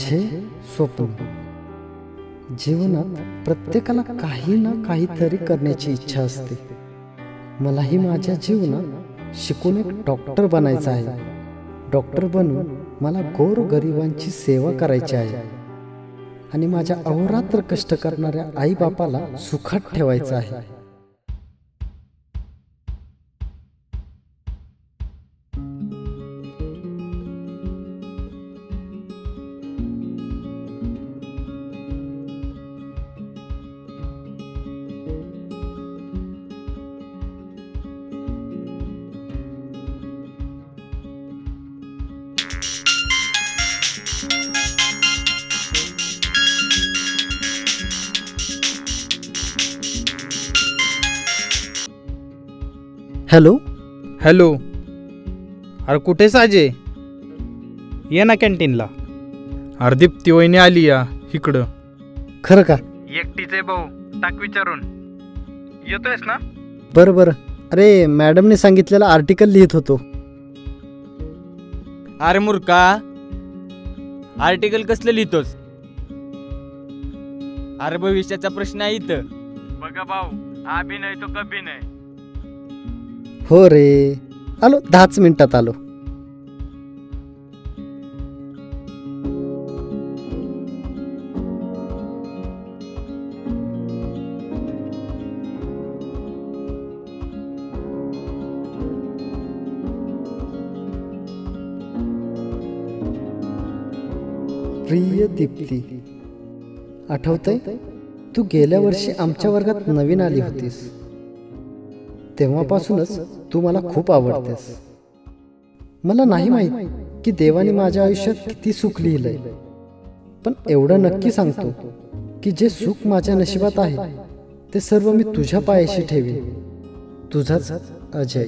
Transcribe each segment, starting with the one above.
माझे स्वप्न. जीवनात प्रत्येकाला काही ना काहीतरी करण्याची इच्छा असते. मलाही माझ्या जीवनात शिकून एक डॉक्टर बनायचं आहे. डॉक्टर बनून मला गोरगरिबांची सेवा करायची आहे. आणि माझ्या अहोरात्र कष्ट करणाऱ्या आईबापाला सुखात ठेवायचं आहे. हॅलो? हॅलो. अरे कुठे साजे ये ना कॅन्टीनला. अरे दीप्ती वहिनी आली या इकडं. खरं का? एकटीच आहे भाऊ. टाक विचारून. येतोयस ना? बरं बरं. अरे मॅडमने सांगितलेलं आर्टिकल लिहित होतो. अरे मुर्का आर्टिकल कसलं लिहितोस? अरे भविष्याचा प्रश्न आहे इथं. बघा भाऊ अभिनय तो कभी नाही. हो रे. आलो दहाच मिनिटात आलो. प्रिय दीप्ती आठवतंय? तू गेल्या वर्षी आमच्या वर्गात नवीन आली होतीस. तेव्हापासूनच तू मला खूप आवडतेस. मला नाही माहीत की देवाने माझ्या आयुष्यात किती सुख लिहिलंय. पण एवढं नक्की सांगतो की जे सुख माझ्या नशिबात आहे ते सर्व मी तुझ्या पायाशी ठेवीन. तुझाच अजय.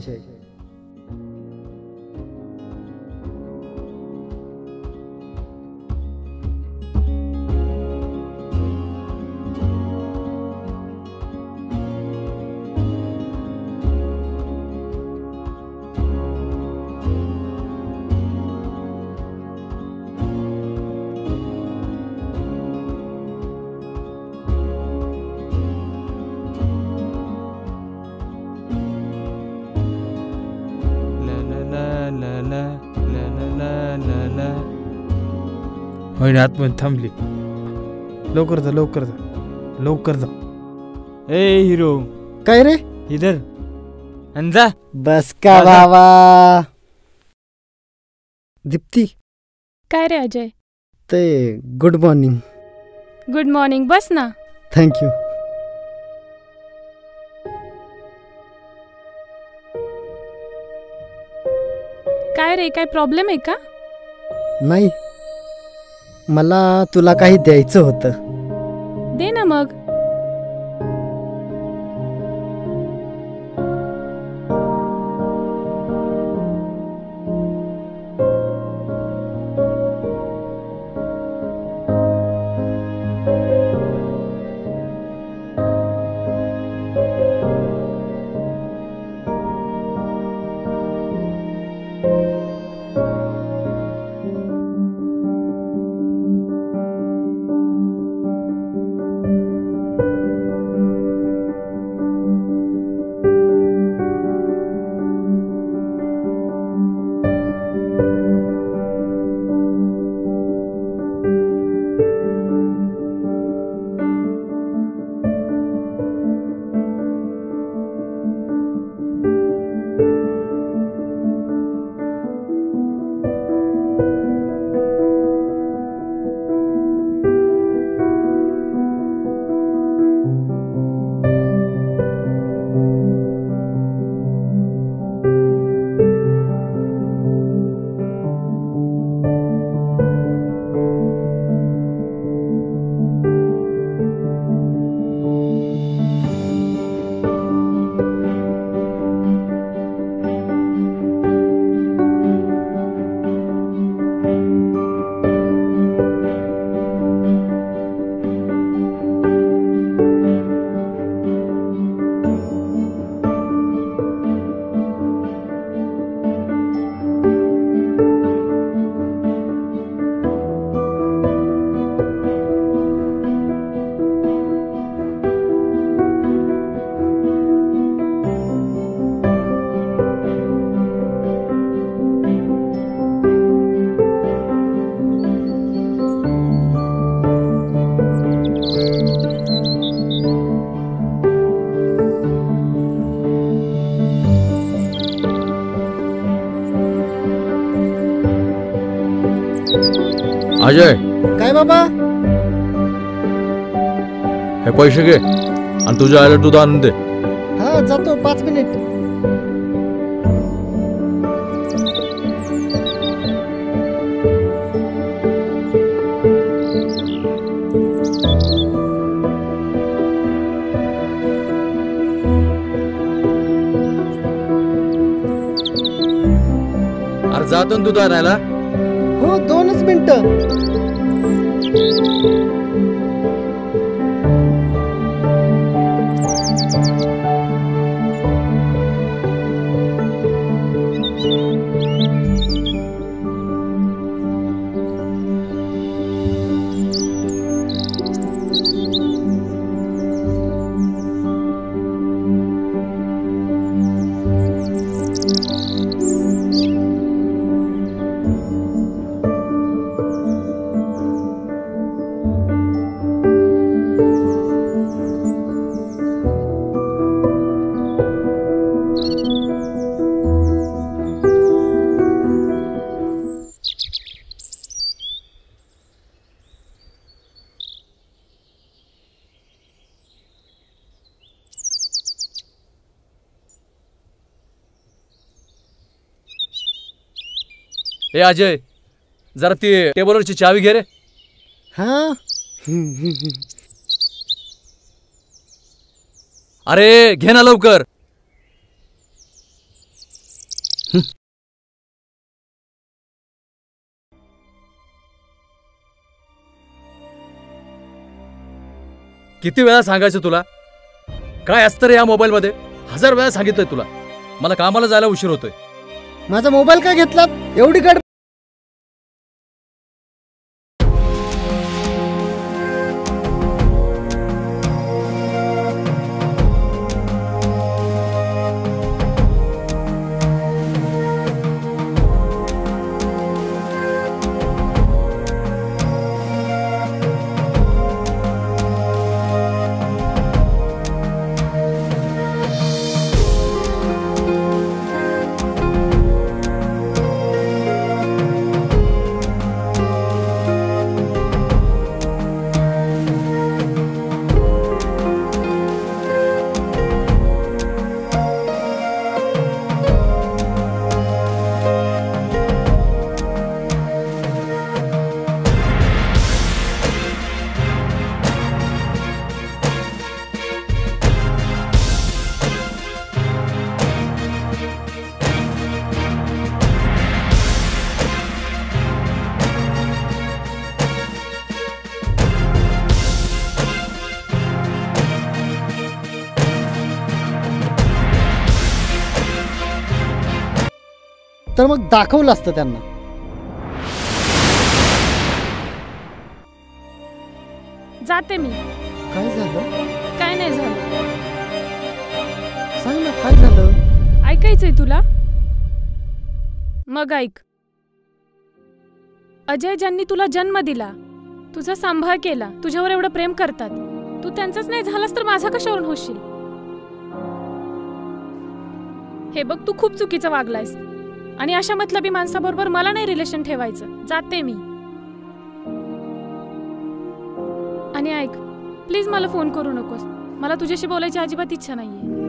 वहिनी आतमध्ये थांबली. लवकर जा लवकर जा. लवकर जा. ए हिरो. काय रे? इधर. आणि जा. बस का. बाबा? दीप्ती? काय रे अजय? ते गुड मॉर्निंग गुड मॉर्निंग बस ना. थँक्यू काय रे काय प्रॉब्लेम आहे का? नाही. मला तुला काही द्यायचं होतं. दे ना मग. अजय। काय बाबा? हे पैसे घे आणि तुझ्या आईला दूध आणून दे. हा जातो पाच मिनिट. अरे जातो ना दूध आणायला. हो दोनच मिनटं. ए अजय जरा ती टेबलवरची चावी घे रे. हा? अरे घे ना लवकर. किती वेळा सांगायचं तुला? काय असतं रे या मोबाईलमध्ये? हजार वेळा सांगितलंय तुला. मला कामाला जायला उशीर होतोय. माझा मोबाईल काय घेतला एवढी गड तर मग दाखवलं असतं त्यांना. जाते मी. काय झालं? काय नाही झालं. सांग ना काय झालं? ऐकायचंय तुला? मग ऐक. अजय ज्यांनी तुला जन्म दिला तुझा सांभाळ केला तुझ्यावर एवढं प्रेम करतात तू त्यांचंच नाही झालास तर माझा कशावरून होशील? हे बघ तू खूप चुकीचं वागलायस. आणि अशा मतलबी माणसाबरोबर मला नाही रिलेशन ठेवायचं. जाते मी. आणि ऐक प्लीज मला फोन करू नकोस. मला तुझ्याशी बोलायची अजिबात इच्छा नाहीये.